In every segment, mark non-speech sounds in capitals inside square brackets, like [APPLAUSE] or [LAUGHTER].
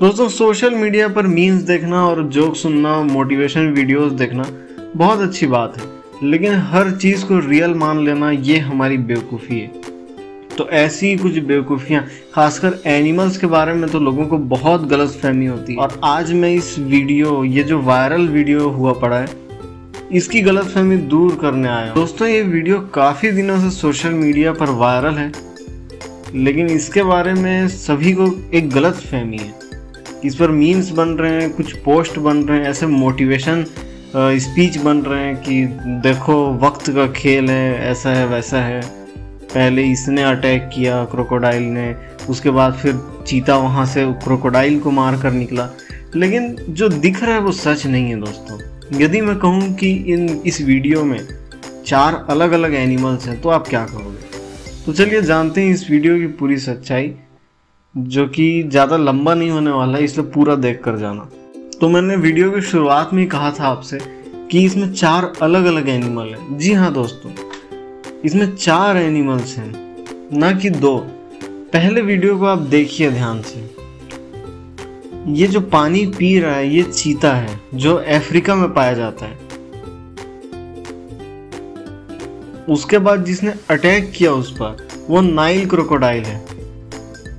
दोस्तों social media पर memes देखना और जोक सुनना मोटिवेशन वीडियोस देखना, बहुत अच्छी बात है। लेकिन हर चीज़ को रियल मान लेना, ये हमारी बेवकूफ़ी है। तो ऐसी कुछ बेवकूफ़ियाँ, खासकर एनिमल्स के बारे में तो लोगों को बहुत गलत फहमी होती है। और आज मैं इस वीडियो ये जो वायरल वीडियो हुआ पड़ा है, इसकी गलत फहमी दूर करने आया दोस्तों, ये वीडियो काफ़ी दिनों से सोशल मीडिया पर वायरल है, लेकिन इसके बारे में सभी को एक गलत फहमी है। इस पर मीम्स बन रहे हैं, कुछ पोस्ट बन रहे हैं, ऐसे मोटिवेशन स्पीच बन रहे हैं कि देखो वक्त का खेल है, ऐसा है, वैसा है। पहले इसने अटैक किया क्रोकोडाइल ने, उसके बाद फिर चीता वहाँ से क्रोकोडाइल को मार कर निकला। लेकिन जो दिख रहा है वो सच नहीं है दोस्तों। यदि मैं कहूँ कि इन, इस वीडियो में चार अलग अलग एनिमल्स हैं तो आप क्या कहोगे? तो चलिए जानते हैं इस वीडियो की पूरी सच्चाई। जो कि ज़्यादा लंबा नहीं होने वाला है, इसलिए पूरा देख कर जाना। तो मैंने वीडियो की शुरुआत में ही कहा था आपसे कि इसमें चार अलग अलग एनिमल हैं। जी हाँ दोस्तों, इसमें चार एनिमल्स हैं, ना कि दो। पहले वीडियो को आप देखिए ध्यान से। ये जो पानी पी रहा है, ये चीता है, जो अफ्रीका में पाया जाता है। उसके बाद जिसने अटैक किया उस पर, वो नाइल क्रोकोडाइल है।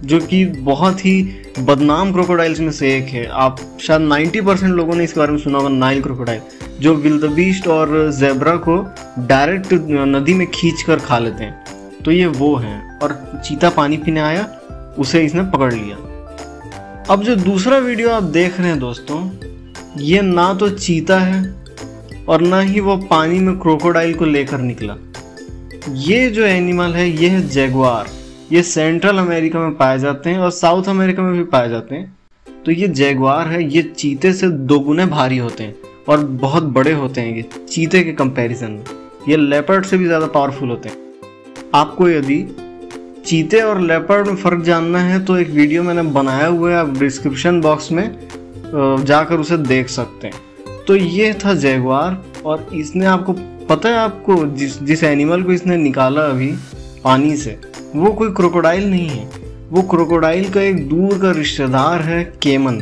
जो कि बहुत ही बदनाम क्रोकोडाइल्स में से एक है। आप शायद 90 परसेंट लोगों ने इसके बारे में सुना होगा नाइल क्रोकोडाइल जो विल्दबीस्ट और जेबरा को डायरेक्ट नदी में खींच कर खा लेते हैं। तो ये वो हैं और चीता पानी पीने आया, उसे इसने पकड़ लिया। अब जो दूसरा वीडियो आप देख रहे हैं दोस्तों, ये ना तो चीता है और ना ही वो पानी में क्रोकोडाइल को लेकर निकला। ये जो एनिमल है ये है जेगवार ये सेंट्रल अमेरिका में पाए जाते हैं और साउथ अमेरिका में भी पाए जाते हैं। तो ये जैगवार है, ये चीते से दोगुने भारी होते हैं और बहुत बड़े होते हैं ये चीते के कंपैरिजन में। ये लेपर्ड से भी ज़्यादा पावरफुल होते हैं। आपको यदि चीते और लेपर्ड में फ़र्क जानना है तो एक वीडियो मैंने बनाया हुआ है, आप डिस्क्रिप्शन बॉक्स में जाकर उसे देख सकते हैं। तो ये था जैगवार, और इसने आपको, पता है आपको, जिस जिस एनिमल को इसने निकाला अभी, पानी से वो कोई क्रोकोडाइल नहीं है। वो क्रोकोडाइल का एक दूर का रिश्तेदार है केमन।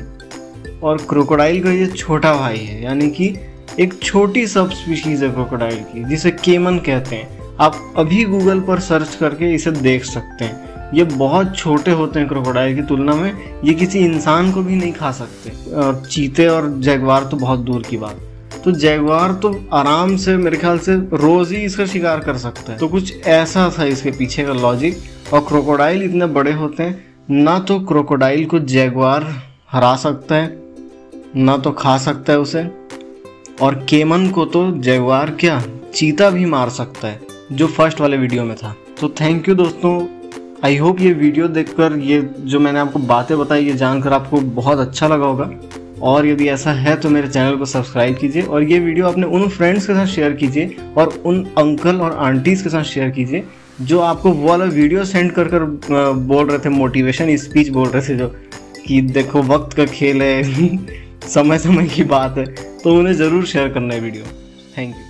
और क्रोकोडाइल का ये छोटा भाई है, यानी कि एक छोटी सब स्पीशीज है क्रोकोडाइल की, जिसे केमन कहते हैं। आप अभी गूगल पर सर्च करके इसे देख सकते हैं। ये बहुत छोटे होते हैं क्रोकोडाइल की तुलना में। ये किसी इंसान को भी नहीं खा सकते। और चीते और जैगवार तो बहुत दूर की बात। तो जैगवार तो आराम से, मेरे ख्याल से रोज ही इसका शिकार कर सकता है। तो कुछ ऐसा था इसके पीछे का लॉजिक और क्रोकोडाइल इतने बड़े होते हैं, ना तो क्रोकोडाइल को जैगवार हरा सकता है, ना तो खा सकता है उसे। और केमन को तो जैगवार क्या? चीता भी मार सकता है, जो फ़र्स्ट वाले वीडियो में था। तो थैंक यू दोस्तों। आई होप ये वीडियो देखकर ये जो मैंने आपको बातें बताई, ये जानकर आपको बहुत अच्छा लगा होगा। और यदि ऐसा है तो मेरे चैनल को सब्सक्राइब कीजिए और ये वीडियो अपने उन फ्रेंड्स के साथ शेयर कीजिए और उन अंकल और आंटीज़ के साथ शेयर कीजिए, जो आपको वो वाला वीडियो सेंड कर कर बोल रहे थे मोटिवेशन स्पीच बोल रहे थे जो कि देखो वक्त का खेल है [LAUGHS] समय समय की बात है तो उन्हें ज़रूर शेयर करना है वीडियो थैंक यू